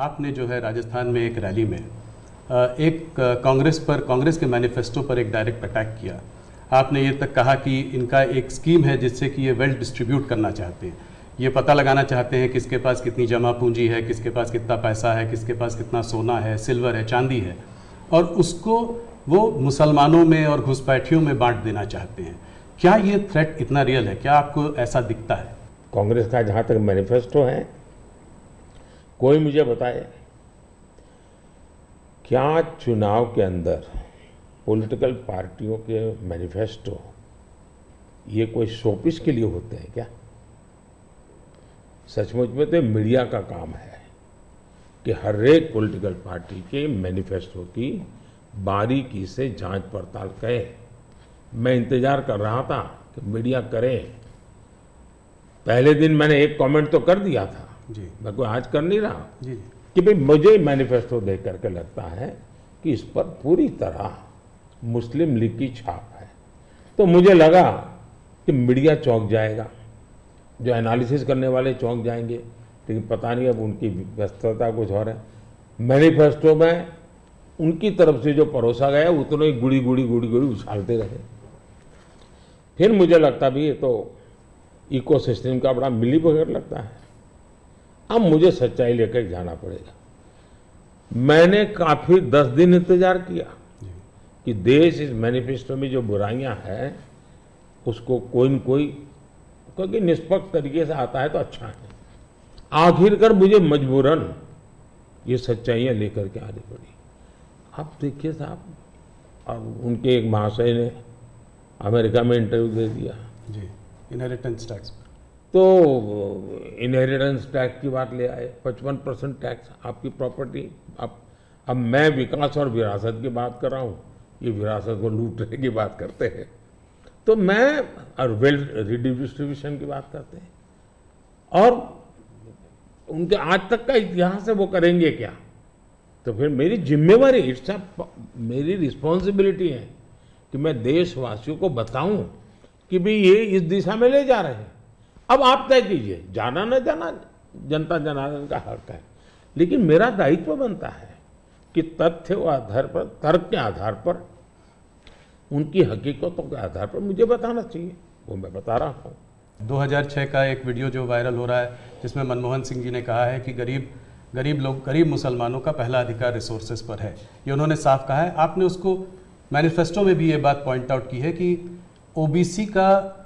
आपने जो है राजस्थान में एक रैली में एक कांग्रेस पर, कांग्रेस के मैनिफेस्टो पर एक डायरेक्ट अटैक किया। आपने ये तक कहा कि इनका एक स्कीम है जिससे कि ये वेल्थ डिस्ट्रीब्यूट करना चाहते हैं। ये पता लगाना चाहते हैं किसके पास कितनी जमा पूंजी है, किसके पास कितना पैसा है, किसके पास कितना सोना है सिल्वर है, चांदी है। और उसको वो मुसलमानों में और घुसपैठियों में बांट देना चाहते हैं। क्या ये थ्रेट इतना रियल है? क्या आपको ऐसा दिखता है? कांग्रेस का जहाँ तक मैनिफेस्टो है कोई मुझे बताए क्या चुनाव के अंदर पॉलिटिकल पार्टियों के मैनिफेस्टो ये कोई शोपिस के लिए होते हैं क्या? सचमुच में तो मीडिया का काम है कि हर एक पॉलिटिकल पार्टी के मैनिफेस्टो की बारीकी से जाँच पड़ताल करे। मैं इंतज़ार कर रहा था कि मीडिया करे। पहले दिन मैंने एक कमेंट तो कर दिया था। जी। मैं कोई आज कर नहीं रहा। जी कि भाई मुझे मैनिफेस्टो देख करके लगता है कि इस पर पूरी तरह मुस्लिम लीग की छाप है। तो मुझे लगा कि मीडिया चौंक जाएगा जो एनालिसिस करने वाले चौंक जाएँगे लेकिन पता नहीं अब उनकी व्यस्तता कुछ और है। मैनिफेस्टो में उनकी तरफ़ से जो परोसा गया उतने ही गुड़ी गुड़ी गुड़ी गुड़ी उछालते रहे। फिर मुझे लगता भी ये तो इकोसिस्टम का बड़ा मिली बगैर लगता है। अब मुझे सच्चाई लेकर जाना पड़ेगा। मैंने काफ़ी दस दिन इंतज़ार किया कि देश इस मैनिफेस्टो में जो बुराइयाँ हैं उसको कोई न कोई क्योंकि निष्पक्ष तरीके से आता है तो अच्छा है। आखिरकार मुझे मजबूरन ये सच्चाइयाँ लेकर के आनी पड़ी। आप देखिए साहब अब उनके एक महाशय ने अमेरिका में इंटरव्यू दे दिया। जी इनहेरिटेंस टैक्स तो इनहेरिटेंस टैक्स की बात ले आए, पचपन परसेंट टैक्स आपकी प्रॉपर्टी अब अब मैं विकास और विरासत की बात कर रहा हूँ, ये विरासत को लूटने की बात करते हैं। तो मैं, और वेल्थ रिडिस्ट्रीब्यूशन की बात करते हैं। और उनके आज तक का इतिहास है, वो करेंगे क्या? तो फिर मेरी जिम्मेवारी इट्स अ मेरी रिस्पॉन्सिबिलिटी है कि मैं देशवासियों को बताऊँ कि भाई ये इस दिशा में ले जा रहे हैं। अब आप तय कीजिए, जाना न जाना, जनता जनार्दन का हक है। लेकिन मेरा दायित्व बनता है कि तथ्य के आधार पर, तर्क के आधार पर, उनकी हकीकतों के आधार पर मुझे बताना चाहिए। वो मैं बता रहा हूँ। 2006 का एक वीडियो जो वायरल हो रहा है, जिसमें मनमोहन सिंह जी ने कहा है कि गरीब गरीब लोग, गरीब मुसलमानों का पहला अधिकार रिसोर्सेज पर है। ये उन्होंने साफ़ कहा है। आपने उसको मैनिफेस्टो में भी ये बात पॉइंट आउट की है कि ओबीसी का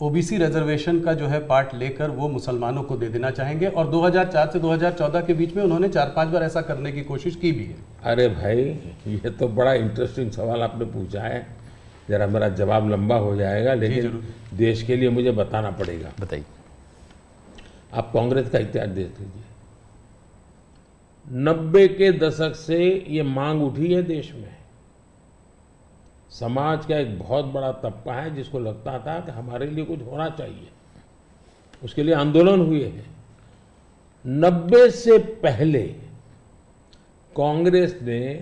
ओबीसी रिजर्वेशन का जो है पार्ट लेकर वो मुसलमानों को दे देना चाहेंगे और 2004 से 2014 के बीच में उन्होंने चार पाँच बार ऐसा करने की कोशिश की भी है। अरे भाई ये तो बड़ा इंटरेस्टिंग सवाल आपने पूछा है। जरा मेरा जवाब लंबा हो जाएगा लेकिन देश के लिए मुझे बताना पड़ेगा। बताइए। आप कांग्रेस का इतिहास देख लीजिए। नब्बे के दशक से ये मांग उठी है देश में। समाज का एक बहुत बड़ा तबका है जिसको लगता था कि हमारे लिए कुछ होना चाहिए। उसके लिए आंदोलन हुए हैं। नब्बे से पहले कांग्रेस ने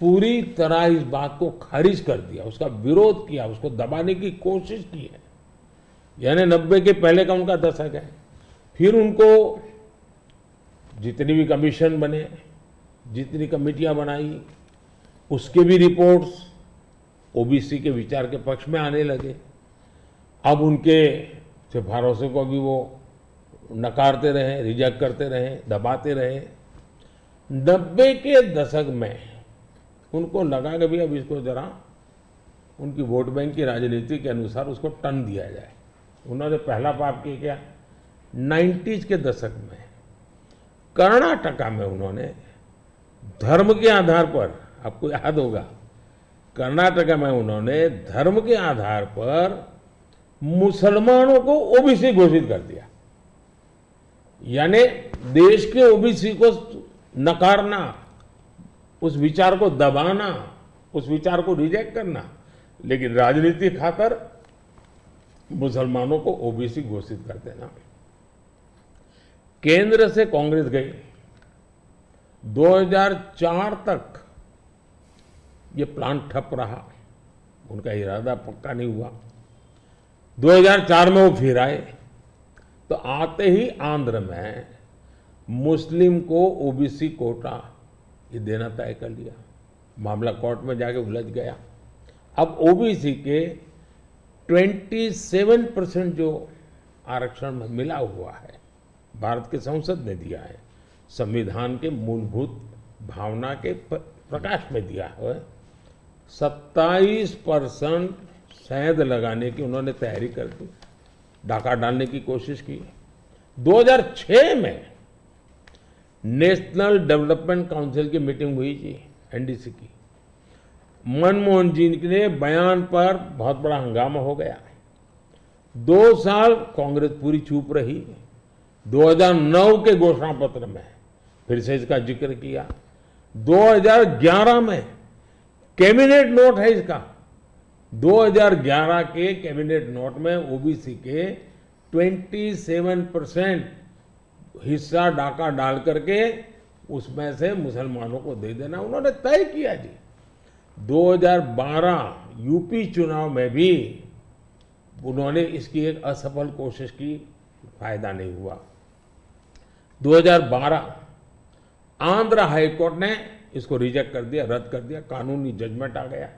पूरी तरह इस बात को खारिज कर दिया, उसका विरोध किया, उसको दबाने की कोशिश की है। यानी नब्बे के पहले का उनका दशक है। फिर उनको जितनी भी कमीशन बने, जितनी कमेटियाँ बनाई, उसके भी रिपोर्ट्स ओबीसी के विचार के पक्ष में आने लगे। अब उनके सिफारसों को भी वो नकारते रहे रिजेक्ट करते रहे, दबाते रहे। नब्बे के दशक में उनको लगा कि भाई अब इसको जरा उनकी वोट बैंक की राजनीति के अनुसार उसको टन दिया जाए। उन्होंने पहला पाप किया क्या? नाइन्टीज के दशक में कर्नाटका में उन्होंने धर्म के आधार पर, आपको याद होगा कर्नाटका में उन्होंने धर्म के आधार पर मुसलमानों को ओबीसी घोषित कर दिया। यानी देश के ओबीसी को नकारना, उस विचार को दबाना, उस विचार को रिजेक्ट करना, लेकिन राजनीति खातर मुसलमानों को ओबीसी घोषित कर देना। केंद्र से कांग्रेस गई। 2004 तक ये प्लान ठप रहा। उनका इरादा पक्का नहीं हुआ। 2004 में वो फिर आए। तो आते ही आंध्र में मुस्लिम को ओबीसी कोटा ये देना तय कर लिया। मामला कोर्ट में जाके उलझ गया। अब ओबीसी के 27 परसेंट जो आरक्षण में मिला हुआ है, भारत के संसद ने दिया है, संविधान के मूलभूत भावना के प्रकाश में दिया है। सत्ताईस परसेंट शहद लगाने की उन्होंने तैयारी कर दी। डाका डालने की कोशिश की। 2006 में नेशनल डेवलपमेंट काउंसिल की मीटिंग हुई थी एनडीसी की। मनमोहन जी के बयान पर बहुत बड़ा हंगामा हो गया। दो साल कांग्रेस पूरी चुप रही। 2009 के घोषणा पत्र में फिर से इसका ज़िक्र किया। 2011 में कैबिनेट नोट है इसका। 2011 के कैबिनेट नोट में ओबीसी के 27 परसेंट हिस्सा डाका डाल करके उसमें से मुसलमानों को दे देना उन्होंने तय किया जी। 2012 यूपी चुनाव में भी उन्होंने इसकी एक असफल कोशिश की, फ़ायदा नहीं हुआ। 2012 आंध्र हाईकोर्ट ने इसको रिजेक्ट कर दिया, रद्द कर दिया, कानूनी जजमेंट आ गया।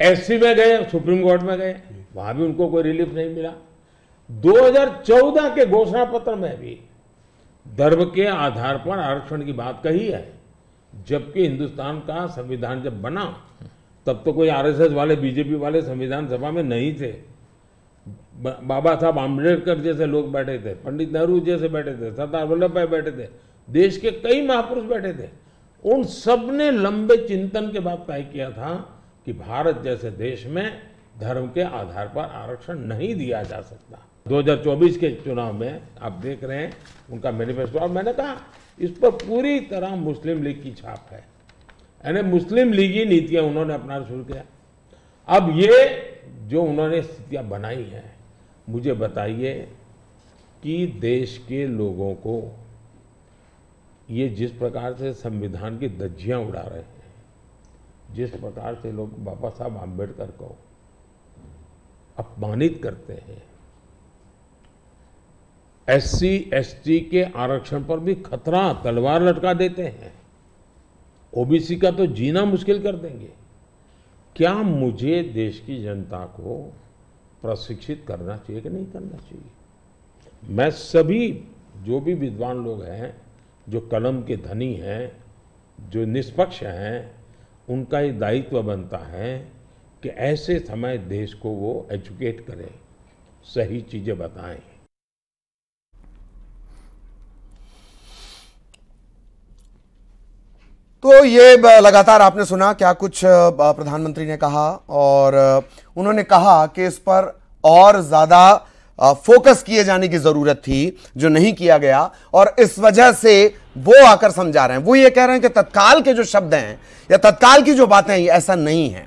एससी में गए सुप्रीम कोर्ट में गए, वहाँ भी उनको कोई रिलीफ नहीं मिला। 2014 के घोषणा पत्र में भी धर्म के आधार पर आरक्षण की बात कही है। जबकि हिंदुस्तान का संविधान जब बना, तब तो कोई आरएसएस वाले बीजेपी वाले संविधान सभा में नहीं थे। बाबा साहब आम्बेडकर जैसे लोग बैठे थे, पंडित नेहरू जैसे बैठे थे, सरदार वल्लभ भाई बैठे थे, देश के कई महापुरुष बैठे थे। उन सबने लंबे चिंतन के बाद तय किया था कि भारत जैसे देश में धर्म के आधार पर आरक्षण नहीं दिया जा सकता। 2024 के चुनाव में आप देख रहे हैं, उनका मैनिफेस्टो और मैंने कहा, इस पर पूरी तरह मुस्लिम लीग की छाप है। यानी मुस्लिम लीग ही नीतियाँ उन्होंने अपना शुरू किया। अब ये जो उन्होंने स्थितियाँ बनाई हैं, मुझे बताइए कि देश के लोगों को ये जिस प्रकार से संविधान की धज्जियाँ उड़ा रहे हैं, जिस प्रकार से लोग बाबा साहब आम्बेडकर को अपमानित करते हैं, एससी, एसटी के आरक्षण पर भी खतरा, तलवार लटका देते हैं। ओबीसी का तो जीना मुश्किल कर देंगे। क्या मुझे देश की जनता को प्रशिक्षित करना चाहिए कि नहीं करना चाहिए? मैं सभी, जो भी विद्वान लोग हैं जो कलम के धनी हैं, जो निष्पक्ष हैं, उनका ये दायित्व बनता है कि ऐसे समय देश को वो एजुकेट करें। सही चीज़ें बताएँ। तो ये लगातार आपने सुना क्या कुछ प्रधानमंत्री ने कहा और उन्होंने कहा कि इस पर और ज़्यादा फोकस किए जाने की ज़रूरत थी जो नहीं किया गया। और इस वजह से वो आकर समझा रहे हैं। वो ये कह रहे हैं कि तत्काल के जो शब्द हैं या तत्काल की जो बातें हैं ऐसा नहीं है।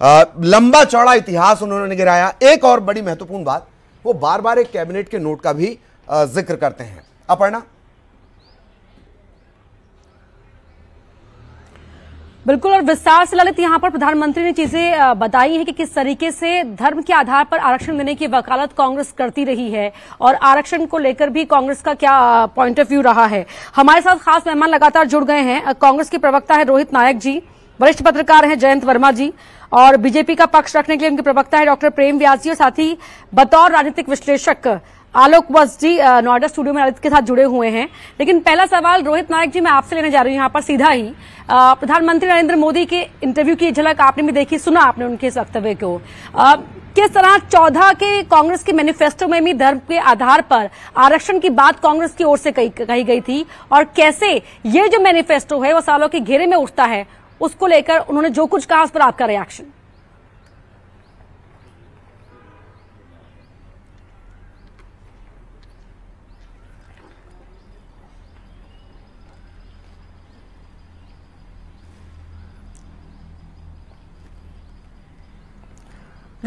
आ, लंबा चौड़ा इतिहास उन्होंने गिराया। एक और बड़ी महत्वपूर्ण बात वो बार बार एक कैबिनेट के नोट का भी ज़िक्र करते हैं। अपर्णा? बिल्कुल, और विस्तार से ललित, यहाँ पर प्रधानमंत्री ने चीज़ें बताई हैं कि किस तरीके से धर्म के आधार पर आरक्षण देने की वकालत कांग्रेस करती रही है और आरक्षण को लेकर भी कांग्रेस का क्या पॉइंट ऑफ़ व्यू रहा है। हमारे साथ खास मेहमान लगातार जुड़ गए हैं। कांग्रेस के प्रवक्ता है रोहित नायक जी, वरिष्ठ पत्रकार हैं जयंत वर्मा जी, और बीजेपी का पक्ष रखने के लिए उनके प्रवक्ता है डॉक्टर प्रेम व्यास जी, और साथ ही बतौर राजनीतिक विश्लेषक आलोक वस्त जी नोएडा स्टूडियो में के साथ जुड़े हुए हैं। लेकिन पहला सवाल रोहित नायक जी, मैं आपसे लेने जा रही हूँ, यहाँ पर सीधा ही। प्रधानमंत्री नरेंद्र मोदी के इंटरव्यू की झलक आपने भी देखी, सुना आपने उनके इस वक्तव्य को। किस तरह चौदह के कांग्रेस के मैनिफेस्टो में भी धर्म के आधार पर आरक्षण की बात कांग्रेस की ओर से कही गई थी? और कैसे ये जो मैनिफेस्टो है, वो सालों के घेरे में उठता है, उसको लेकर उन्होंने जो कुछ कहा, उस पर आपका रिएक्शन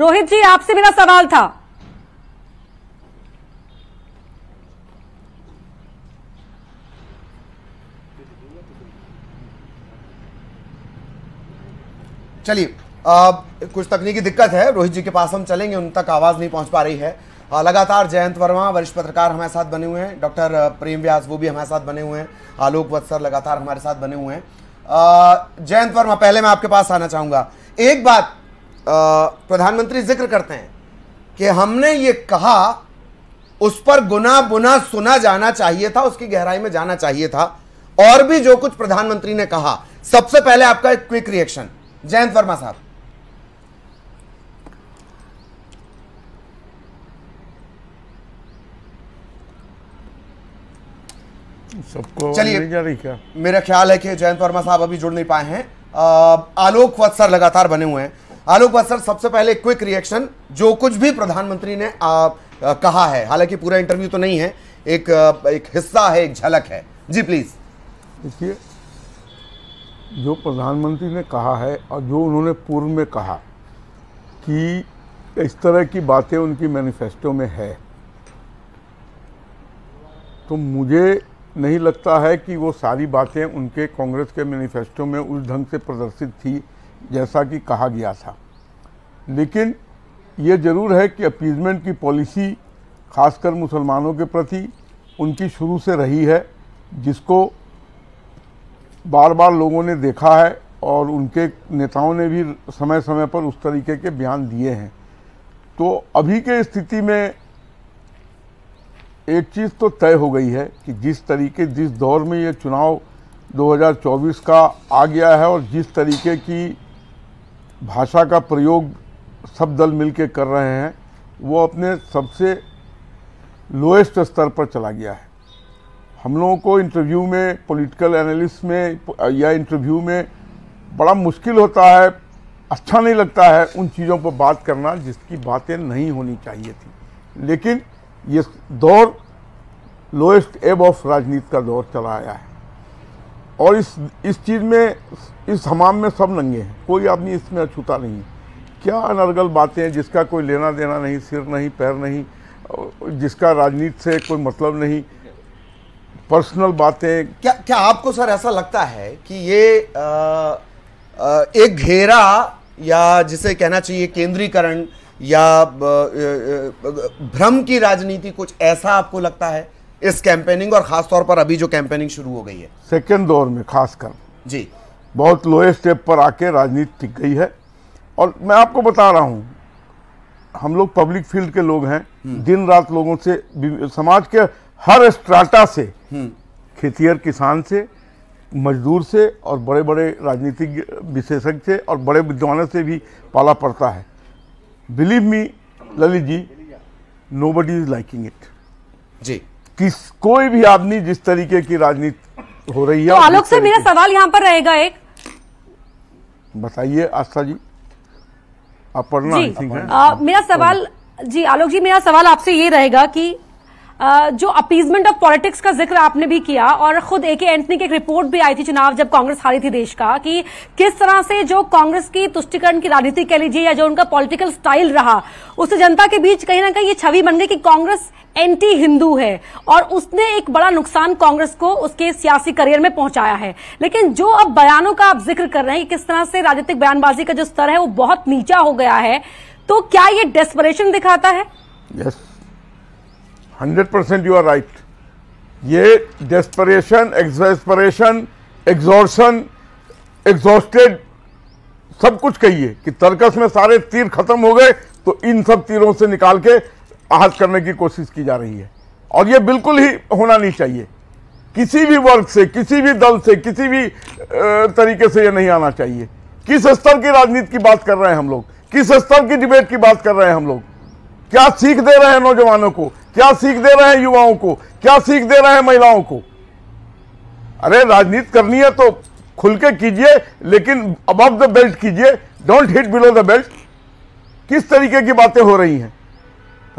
रोहित जी आपसे मेरा सवाल था। चलिए कुछ तकनीकी दिक्कत है। रोहित जी के पास हम चलेंगे उन तक आवाज़ नहीं पहुँच पा रही है। अ, लगातार जयंत वर्मा वरिष्ठ पत्रकार हमारे साथ बने हुए हैं। डॉक्टर प्रेम व्यास वो भी हमारे साथ बने हुए हैं। आलोक वत्सर लगातार हमारे साथ बने हुए हैं। जयंत वर्मा पहले मैं आपके पास आना चाहूँगा। एक बात प्रधानमंत्री ज़िक्र करते हैं कि हमने ये कहा उस पर गुना बुना सुना जाना चाहिए था उसकी गहराई में जाना चाहिए था। और भी जो कुछ प्रधानमंत्री ने कहा सबसे पहले आपका एक क्विक रिएक्शन। जयंत वर्मा साहब। सबको चलिए। क्या? मेरा ख्याल है कि जयंत वर्मा साहब अभी जुड़ नहीं पाए हैं। आलोक वत्सर लगातार बने हुए हैं। आलोक वत्सर सबसे पहले क्विक रिएक्शन जो कुछ भी प्रधानमंत्री ने अ, अ, कहा है हालाँकि पूरा इंटरव्यू तो नहीं है एक एक हिस्सा है एक झलक है। जी प्लीज़ देखिए जो प्रधानमंत्री ने कहा है और जो उन्होंने पूर्व में कहा कि इस तरह की बातें उनकी मैनिफेस्टो में है तो मुझे नहीं लगता है कि वो सारी बातें उनके कांग्रेस के मैनिफेस्टो में उस ढंग से प्रदर्शित थी। जैसा कि कहा गया था। लेकिन ये ज़रूर है कि अपीजमेंट की पॉलिसी खासकर मुसलमानों के प्रति, उनकी शुरू से रही है, जिसको बार बार लोगों ने देखा है और उनके नेताओं ने भी समय समय पर उस तरीके के बयान दिए हैं। तो अभी के स्थिति में एक चीज़ तो तय हो गई है कि जिस तरीके, जिस दौर में ये चुनाव 2024 का आ गया है और जिस तरीके की भाषा का प्रयोग सब दल मिलके कर रहे हैं, वो अपने सबसे लोएस्ट स्तर पर चला गया है। हम लोगों को इंटरव्यू में पॉलिटिकल एनालिस्ट में, या इंटरव्यू में बड़ा मुश्किल होता है अच्छा नहीं लगता है उन चीज़ों पर बात करना जिसकी बातें नहीं होनी चाहिए थी। लेकिन ये दौर लोएस्ट एब ऑफ़ राजनीति का दौर चला आया है। और इस इस चीज़ में इस हमाम में सब नंगे हैं। कोई आदमी इसमें अछूता नहीं क्या अनर्गल बातें हैं जिसका कोई लेना देना नहीं सिर नहीं पैर नहीं जिसका राजनीति से कोई मतलब नहीं पर्सनल बातें। क्या क्या आपको सर ऐसा लगता है कि ये अ, अ, एक घेरा या जिसे कहना चाहिए केंद्रीकरण या भ्रम की राजनीति कुछ ऐसा आपको लगता है? इस कैंपेनिंग और खास तौर पर अभी जो कैंपेनिंग शुरू हो गई है। सेकेंड दौर में खासकर। जी। बहुत लोए स्टेप पर आके राजनीति टिक गई है। और मैं आपको बता रहा हूँ हम लोग पब्लिक फ़ील्ड के लोग हैं। दिन रात लोगों से समाज के हर स्ट्राटा से खेतिहर किसान से मजदूर से और बड़े बड़े राजनीतिक विशेषज्ञ से और बड़े विद्वानों से भी पाला पड़ता है। Believe me Lalit ji nobody is liking it जी। किस कोई भी आदमी जिस तरीके की राजनीति हो रही है तो आलोक से मेरा सवाल यहाँ पर रहेगा एक। बताइए आस्था जी। आप पढ़ना जी आ, मेरा सवाल जी आलोक जी मेरा सवाल आपसे ये रहेगा कि आ, जो अपीजमेंट ऑफ़ पॉलिटिक्स का ज़िक्र आपने भी किया और खुद ए के एंटनी की एक रिपोर्ट भी आई थी चुनाव जब कांग्रेस हारी थी देश का कि किस तरह से जो कांग्रेस की तुष्टिकरण की राजनीति कह लीजिए या जो उनका पॉलिटिकल स्टाइल रहा उससे जनता के बीच कहीं ना कहीं ये छवि बन गई कि कांग्रेस एंटी हिंदू है और उसने एक बड़ा नुकसान कांग्रेस को उसके सियासी करियर में पहुँचाया है। लेकिन जो अब बयानों का आप ज़िक्र कर रहे हैं किस तरह से राजनीतिक बयानबाजी का जो स्तर है वो बहुत नीचा हो गया है तो क्या ये डेस्परेशन दिखाता है? Yes hundred percent you are right ये डेस्परेशन एक्सपेरेशन एग्जॉर्शन एग्जॉस्टेड सब कुछ कहिए कि तर्कस में सारे तीर खत्म हो गए तो इन सब तीरों से निकाल के आहत करने की कोशिश की जा रही है। और ये बिल्कुल ही होना नहीं चाहिए। किसी भी वर्ग से, किसी भी दल से, किसी भी तरीके से ये नहीं आना चाहिए। किस स्तर की राजनीति की बात कर रहे हैं हम लोग? किस स्तर की डिबेट की बात कर रहे हैं हम लोग? क्या सीख दे रहे हैं नौजवानों को? क्या सीख दे रहे हैं युवाओं को? क्या सीख दे रहे हैं महिलाओं को? अरे, राजनीति करनी है तो खुल के कीजिए, लेकिन अबव द बेल्ट कीजिए। Don't hit below the belt किस तरीके की बातें हो रही हैं?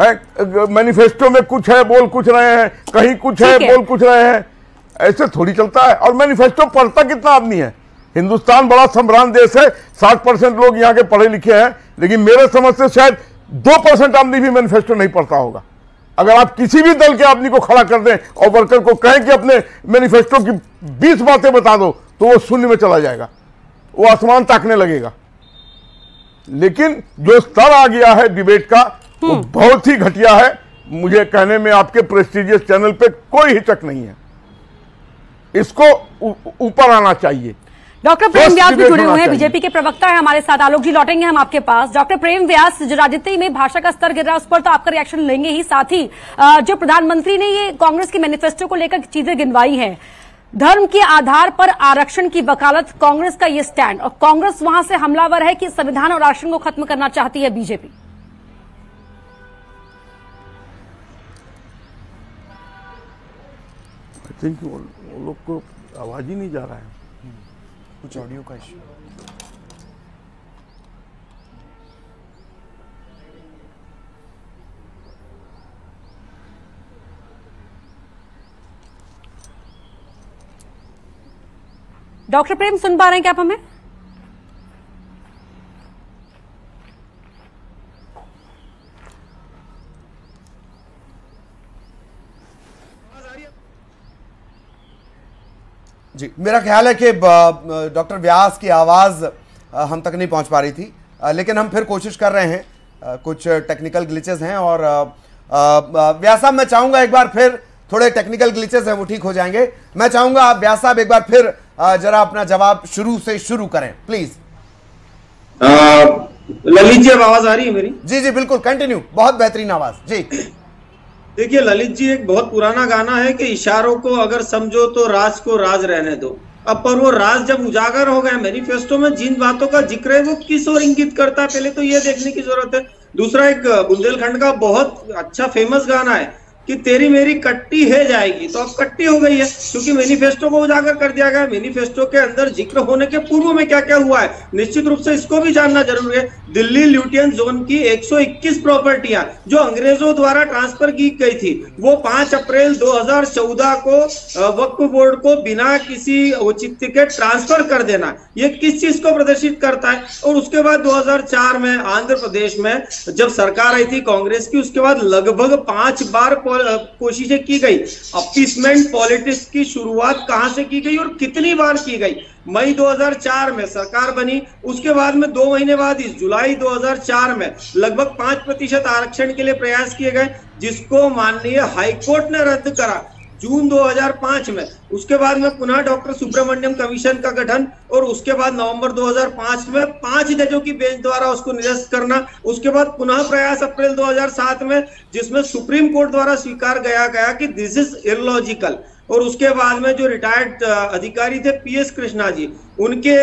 है? मैनिफेस्टो में कुछ है बोल कुछ रहे हैं कहीं कुछ है है। बोल कुछ रहे हैं। ऐसे थोड़ी चलता है। और मैनिफेस्टो पढ़ता कितना आदमी है? हिंदुस्तान बड़ा सम्रांत देश है। साठ परसेंट लोग यहाँ के पढ़े लिखे हैं। लेकिन मेरे समझ से शायद दो परसेंट आदमी भी मैनिफेस्टो नहीं पढ़ता होगा। अगर आप किसी भी दल के आदमी को खड़ा कर दें और वर्कर को कहें कि अपने मैनिफेस्टो की बीस बातें बता दो तो वो शून्य में चला जाएगा। वो आसमान ताकने लगेगा। लेकिन जो स्तर आ गया है डिबेट का वो बहुत ही घटिया है। मुझे कहने में आपके प्रेस्टिजियस चैनल पे कोई हिचक नहीं है। इसको ऊपर आना चाहिए। डॉक्टर प्रेम व्यास भी जुड़े हुए हैं। बीजेपी के प्रवक्ता है हमारे साथ आलोक जी लौटेंगे हम आपके पास। डॉक्टर प्रेम व्यास जो राजनीति में भाषा का स्तर गिर रहा है उस पर तो आपका रिएक्शन लेंगे ही साथ ही। जो प्रधानमंत्री ने ये कांग्रेस के मैनिफेस्टो को लेकर चीज़ें गिनवाई है धर्म के आधार पर आरक्षण की वकालत कांग्रेस का ये स्टैंड और कांग्रेस वहाँ से हमलावर है कि संविधान और आरक्षण को खत्म करना चाहती है बीजेपी। थिंक वो, वो लोग को आवाज़ ही नहीं जा रहा है। कुछ ऑडियो का इशू डॉक्टर प्रेम सुन पा रहे हैं क्या आप हमें? जी। मेरा ख्याल है कि डॉक्टर व्यास की आवाज़ हम तक नहीं पहुँच पा रही थी। लेकिन हम फिर कोशिश कर रहे हैं। कुछ टेक्निकल ग्लिचेस हैं और व्यास साहब मैं चाहूँगा एक बार फिर थोड़े टेक्निकल ग्लिचेस हैं वो ठीक हो जाएँगे। मैं चाहूँगा आप व्यास साहब एक बार फिर जरा अपना जवाब शुरू से शुरू करें प्लीज़ ललित जी अब आवाज़ आ रही है मेरी? जी जी बिल्कुल कंटिन्यू बहुत बेहतरीन आवाज़। जी। देखिए, ललित जी, एक बहुत पुराना गाना है कि इशारों को अगर समझो तो राज को राज रहने दो। अब पर वो राज जब उजागर हो गए मैनिफेस्टो में, जिन बातों का ज़िक्र है, वो किस और इंगित करता है? पहले तो ये देखने की ज़रूरत है। दूसरा एक बुंदेलखंड का बहुत अच्छा फ़ेमस गाना है कि तेरी मेरी कट्टी है जाएगी। तो अब कट्टी हो गई है, क्योंकि मैनिफेस्टो को उजागर कर दिया गया। मैनिफेस्टो के अंदर ज़िक्र होने के पूर्व में क्या क्या हुआ है? निश्चित रूप से इसको भी जानना ज़रूरी है। दिल्ली ल्यूटियन जोन की 121 प्रॉपर्टियाँ, जो अंग्रेज़ों द्वारा ट्रांसफ़र की गई थी, वो 5 अप्रैल 2014 को वक्फ बोर्ड को बिना किसी औचित्य के ट्रांसफ़र कर देना। ये किस चीज़ को प्रदर्शित करता है? और उसके बाद 2004 में आंध्र प्रदेश में जब सरकार आई थी कांग्रेस की, उसके बाद लगभग पाँच बार कोशिशें की गई। अपीसमेंट पॉलिटिक्स की शुरुआत कहाँ से की गई और कितनी बार की गई? मई 2004 में सरकार बनी, उसके बाद में दो महीने बाद, इस जुलाई 2004 में लगभग पाँच प्रतिशत आरक्षण के लिए प्रयास किए गए, जिसको माननीय हाईकोर्ट ने रद्द करा। जून 2005 में। उसके बाद में पुनः डॉक्टर सुब्रमण्यम कमीशन का गठन और उसके बाद नवंबर 2005 में पाँच जजों की बेंच द्वारा उसको निरस्त करना। उसके बाद पुनः प्रयास अप्रैल 2007 में, जिसमें सुप्रीम कोर्ट द्वारा स्वीकार गया गया कि दिस इज़ इलॉजिकल और उसके बाद में जो रिटायर्ड अधिकारी थे पीएस कृष्णा जी उनके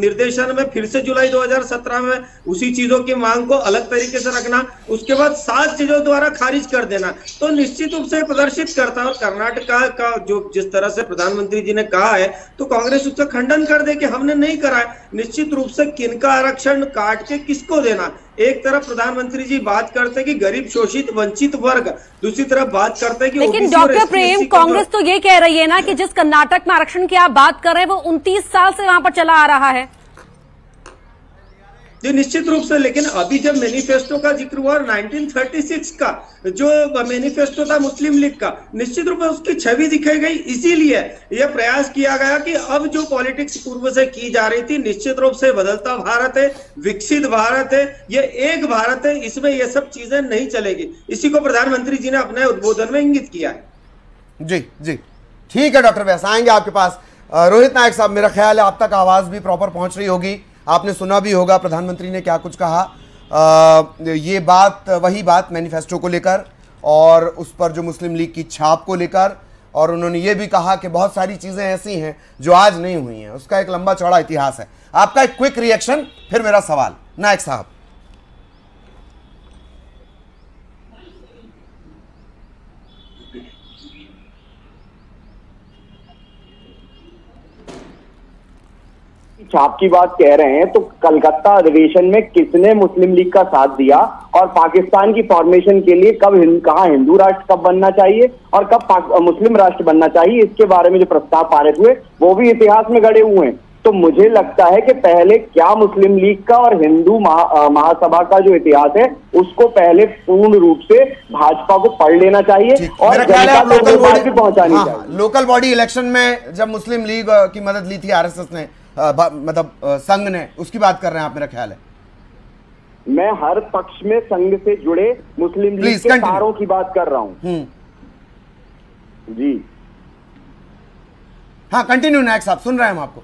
निर्देशन में फिर से जुलाई 2017 में उसी चीज़ों की मांग को अलग तरीके से रखना उसके बाद सात चीज़ों द्वारा खारिज कर देना। तो निश्चित रूप से प्रदर्शित करता है और कर्नाटका का जो जिस तरह से प्रधानमंत्री जी ने कहा है तो कांग्रेस उसका खंडन कर दे कि हमने नहीं करा है। निश्चित रूप से किनका आरक्षण काट के किसको देना? एक तरफ़ प्रधानमंत्री जी बात करते हैं कि गरीब शोषित वंचित वर्ग दूसरी तरफ़ बात करते हैं कि लेकिन डॉक्टर प्रेम कांग्रेस तो ये कह रही है ना कि जिस कर्नाटक में आरक्षण की आप बात कर रहे हैं वो 29 साल से वहाँ पर चला आ रहा है। जी निश्चित रूप से लेकिन अभी जब मैनिफेस्टो का ज़िक्र हुआ 1936 का जो मैनिफेस्टो था मुस्लिम लीग का निश्चित रूप से उसकी छवि दिखाई गई। इसीलिए यह प्रयास किया गया कि अब जो पॉलिटिक्स पूर्व से की जा रही थी निश्चित रूप से बदलता भारत है विकसित भारत है यह एक भारत है इसमें यह सब चीज़ें नहीं चलेगी। इसी को प्रधानमंत्री जी ने अपने उद्बोधन में इंगित किया है। जी जी। ठीक है डॉक्टर व्यास आएँगे आपके पास। रोहित नायक साहब, मेरा ख्याल है आप तक आवाज़ भी प्रॉपर पहुँच रही होगी। आपने सुना भी होगा, प्रधानमंत्री ने क्या कुछ कहा। ये बात, वही बात मैनिफेस्टो को लेकर और उस पर जो मुस्लिम लीग की छाप को लेकर और उन्होंने ये भी कहा कि बहुत सारी चीज़ें ऐसी हैं जो आज नहीं हुई हैं। उसका एक लंबा चौड़ा इतिहास है। आपका एक क्विक रिएक्शन फिर मेरा सवाल। नायक साहब। छाप की बात कह रहे हैं तो कलकत्ता अधिवेशन में किसने मुस्लिम लीग का साथ दिया और पाकिस्तान की फॉर्मेशन के लिए कब हिं, कहाँ हिंदू राष्ट्र कब बनना चाहिए और कब मुस्लिम राष्ट्र बनना चाहिए इसके बारे में जो प्रस्ताव पारित हुए वो भी इतिहास में गड़े हुए हैं। तो मुझे लगता है कि पहले क्या मुस्लिम लीग का और हिंदू महा, महासभा का जो इतिहास है उसको पहले पूर्ण रूप से भाजपा को पढ़ लेना चाहिए और लोकल बॉडी पहुंचानी हाँ, चाहिए। लोकल बॉडी इलेक्शन में जब मुस्लिम लीग की मदद ली थी आरएसएस ने मतलब संघ ने उसकी बात कर रहे हैं आप मेरा ख्याल है। मैं हर पक्ष में संघ से जुड़े मुस्लिम लीग के तारों की बात कर रहा हूँ। हम्म। जी। हाँ कंटिन्यू नायक साहब सुन रहे हैं हम आपको।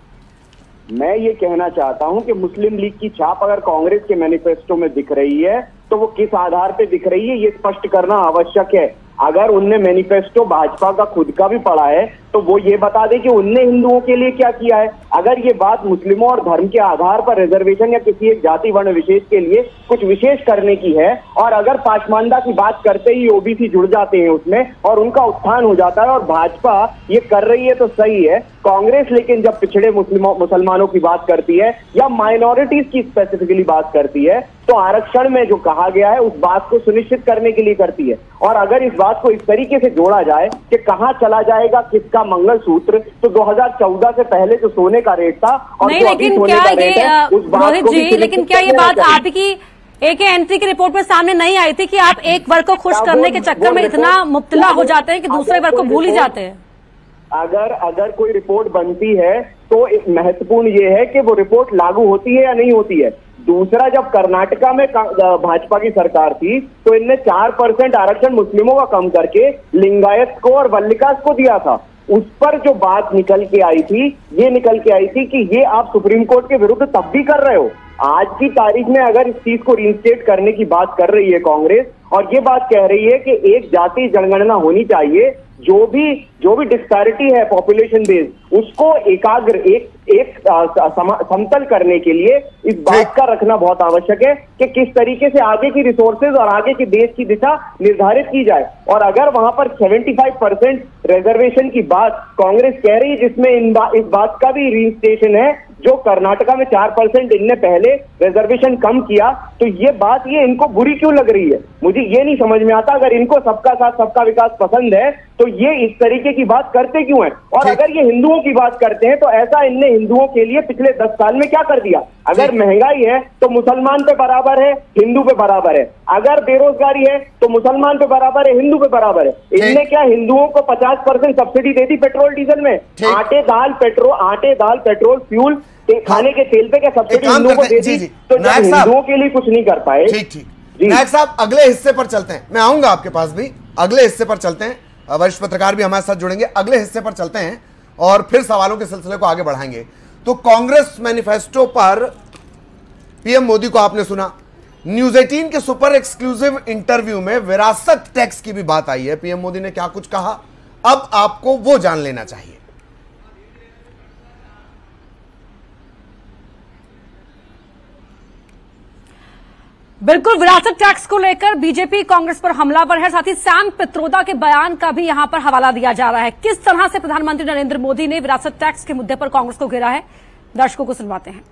मैं ये कहना चाहता हूँ कि मुस्लिम लीग की छाप अगर कांग्रेस के मैनिफेस्टो में दिख रही है तो वो किस आधार पे दिख रही है ये स्पष्ट करना आवश्यक है। अगर उनने मैनिफेस्टो भाजपा का खुद का भी पढ़ा है तो वो ये बता दे कि उनने हिंदुओं के लिए क्या किया है? अगर ये बात मुस्लिमों और धर्म के आधार पर रिजर्वेशन या किसी एक जाति वर्ण विशेष के लिए कुछ विशेष करने की है, और अगर पाशमानदा की बात करते ही ओबीसी जुड़ जाते हैं उसमें, और उनका उत्थान हो जाता है और भाजपा ये कर रही है तो सही है। कांग्रेस लेकिन जब पिछड़े मुस्लिमों, मुसलमानों की बात करती है, या माइनॉरिटीज की स्पेसिफिकली बात करती है तो आरक्षण में जो कहा गया है, उस बात को सुनिश्चित करने के लिए करती है। और अगर इस बात को इस तरीके से जोड़ा जाए कि कहाँ चला जाएगा, किसका मंगलसूत्र तो 2014 से पहले जो सोने का रेट था और नहीं जो लेकिन सोने क्या का ये रेट है उस बात को जी लेकिन क्या ये बात आपकी एक एंट्री की रिपोर्ट में सामने नहीं आई थी कि आप एक वर्ग को खुश करने के चक्कर में इतना मुब्तला हो जाते हैं कि दूसरे वर्ग को भूल ही जाते हैं। अगर अगर कोई रिपोर्ट बनती है तो महत्वपूर्ण ये है कि वो रिपोर्ट लागू होती है या नहीं होती है। दूसरा जब कर्नाटका में भाजपा की सरकार थी तो इनने चार परसेंट आरक्षण मुस्लिमों का कम करके लिंगायत को और वल्लिकास को दिया था। उस पर जो बात निकल के आई थी, ये निकल के आई थी कि ये आप सुप्रीम कोर्ट के विरुद्ध तब भी कर रहे हो। आज की तारीख में अगर इस चीज़ को रिस्टेट करने की बात कर रही है कांग्रेस, और ये बात कह रही है कि एक जाति जनगणना होनी चाहिए जो भी जो भी डिस्पैरिटी है पॉपुलेशन बेस उसको एकाग्र एक एक समतल करने के लिए इस बात का रखना बहुत आवश्यक है कि किस तरीके से आगे की रिसोर्सेज और आगे की देश की दिशा निर्धारित की जाए। और अगर वहाँ पर 75 परसेंट रिजर्वेशन की बात कांग्रेस कह रही है जिसमें इन बा, इस बात का भी रिजिस्ट्रेशन है जो कर्नाटका में चार परसेंट इनने पहले रिजर्वेशन कम किया तो ये बात ये इनको बुरी क्यों लग रही है? मुझे ये नहीं समझ में आता अगर इनको सबका साथ सबका विकास पसंद है तो ये इस तरीके की बात करते क्यों है? और अगर ये हिंदुओं की बात करते हैं तो ऐसा इनने हिंदुओं के लिए पिछले दस साल में क्या कर दिया? अगर महँगाई है तो मुसलमान पे बराबर है हिंदू पे बराबर है। अगर बेरोजगारी है तो मुसलमान पे बराबर है हिंदू पे बराबर है। इनने क्या हिंदुओं को पचास परसेंट सब्सिडी दे दी पेट्रोल डीजल में? आटे दाल पेट्रोल आटे दाल पेट्रोल फ्यूल ते- खाने के तेल पे क्या सब्सिडी हिंदुओं को दे दी? तो हिंदुओं के लिए कुछ नहीं कर पाए। ठीक ठीक। जी। नायक साहब अगले हिस्से पर चलते हैं। मैं आऊँगा आपके पास भी। अगले हिस्से पर चलते हैं। वरिष्ठ पत्रकार भी हमारे साथ जुड़ेंगे। अगले हिस्से पर चलते हैं और फिर सवालों के सिलसिले को आगे बढ़ाएँगे। तो कांग्रेस मैनिफेस्टो पर पीएम मोदी को आपने सुना। न्यूज़ 18 के सुपर एक्सक्लूसिव इंटरव्यू में विरासत टैक्स की भी बात आई है। पीएम मोदी ने क्या कुछ कहा? अब आपको वो जान लेना चाहिए। बिल्कुल, विरासत टैक्स को लेकर बीजेपी कांग्रेस पर हमलावर है। साथ ही सैम पित्रोदा के बयान का भी यहाँ पर हवाला दिया जा रहा है। किस तरह से प्रधानमंत्री नरेंद्र मोदी ने विरासत टैक्स के मुद्दे पर कांग्रेस को घेरा है? दर्शकों को सुनवाते हैं।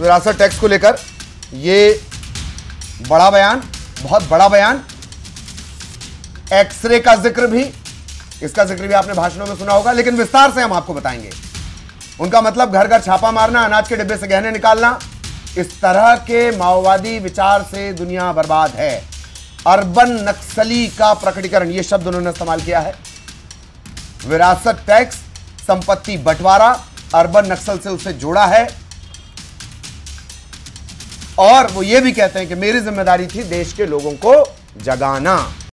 विरासत टैक्स को लेकर ये बड़ा बयान, बहुत बड़ा बयान, एक्सरे का ज़िक्र भी, इसका ज़िक्र भी आपने भाषणों में सुना होगा, लेकिन विस्तार से हम आपको बताएँगे। उनका मतलब घर घर छापा मारना, अनाज के डिब्बे से गहने निकालना। इस तरह के माओवादी विचार से दुनिया बर्बाद है। अर्बन नक्सली का प्रकटीकरण यह शब्द उन्होंने इस्तेमाल किया है। विरासत टैक्स, संपत्ति बंटवारा, अर्बन नक्सल से उसे जोड़ा है। और वो ये भी कहते हैं कि मेरी ज़िम्मेदारी थी देश के लोगों को जगाना।